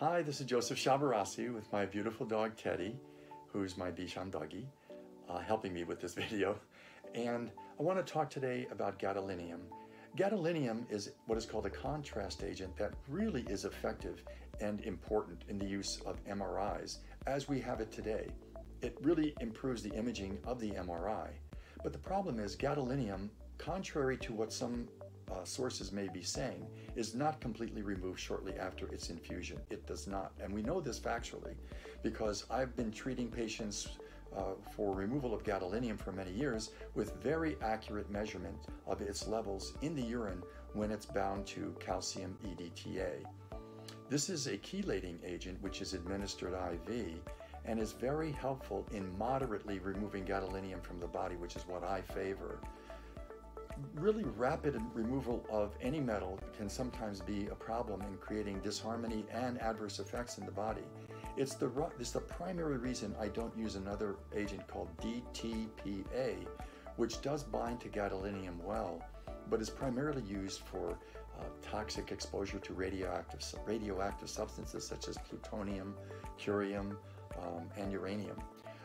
Hi, this is Joseph Sciabbarrasi with my beautiful dog Teddy, who's my Bichon doggy, uh, helping me with this video. And I want to talk today about gadolinium. Gadolinium is what is called a contrast agent that really is effective and important in the use of MRIs as we have it today. It really improves the imaging of the MRI. But the problem is gadolinium, contrary to what some uh, sources may be saying, is not completely removed shortly after its infusion. It does not. And we know this factually because I've been treating patients uh, for removal of gadolinium for many years with very accurate measurement of its levels in the urine when it's bound to calcium EDTA. This is a chelating agent which is administered IV and is very helpful in moderately removing gadolinium from the body, which is what I favor really rapid removal of any metal can sometimes be a problem in creating disharmony and adverse effects in the body. It's the, it's the primary reason I don't use another agent called DTPA, which does bind to gadolinium well, but is primarily used for uh, toxic exposure to radioactive, radioactive substances such as plutonium, curium, um, and uranium.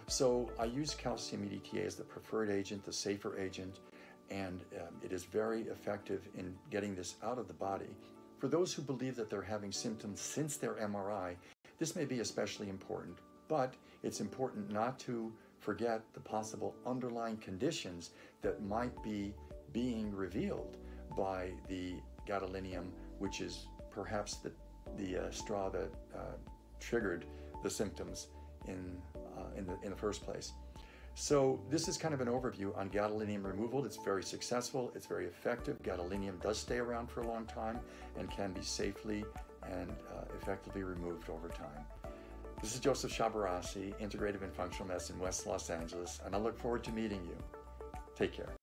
So I use calcium EDTA as the preferred agent, the safer agent, and um, it is very effective in getting this out of the body. For those who believe that they're having symptoms since their MRI, this may be especially important, but it's important not to forget the possible underlying conditions that might be being revealed by the gadolinium, which is perhaps the, the uh, straw that uh, triggered the symptoms in, uh, in, the, in the first place. So this is kind of an overview on gadolinium removal. It's very successful, it's very effective. Gadolinium does stay around for a long time and can be safely and uh, effectively removed over time. This is Joseph Sciabbarrasi, Integrative and Functional Medicine, West Los Angeles, and I look forward to meeting you. Take care.